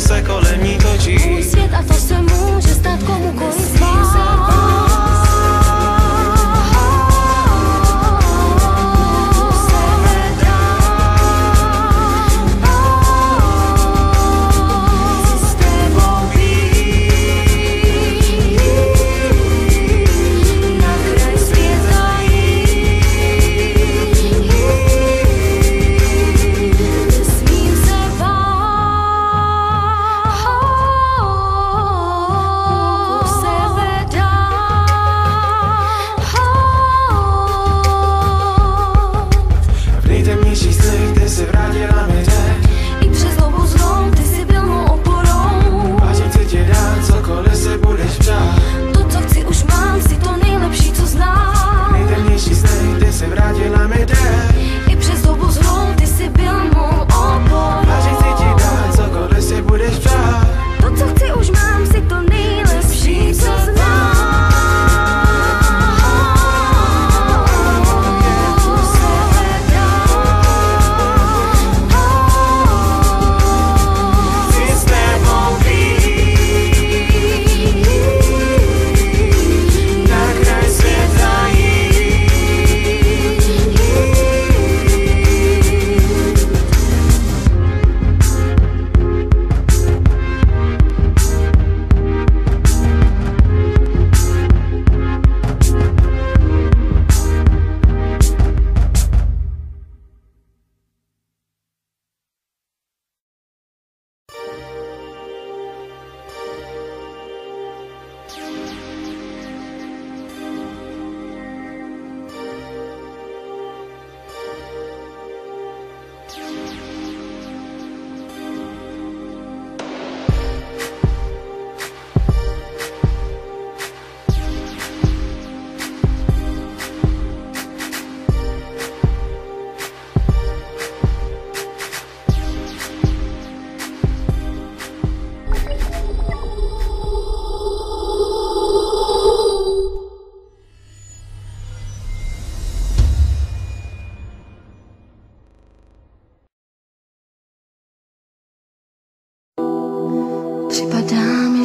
psycho se vragli la mia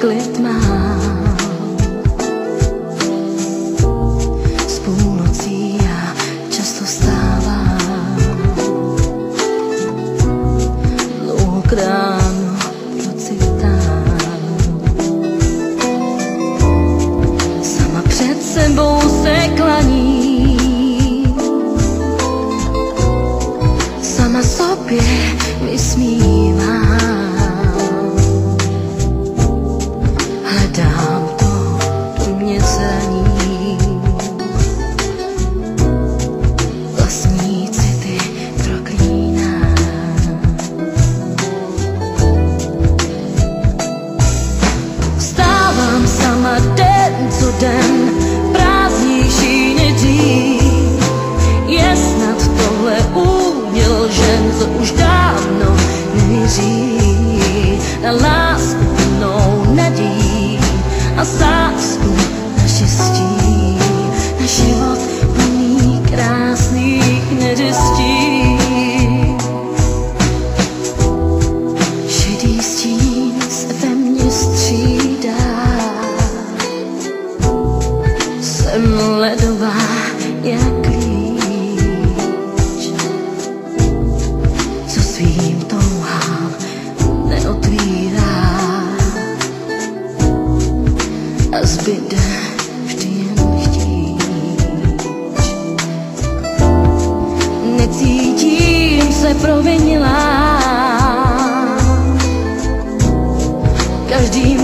clicked my heart. lásku, na štěstí, na život plný krásných neřestí. každý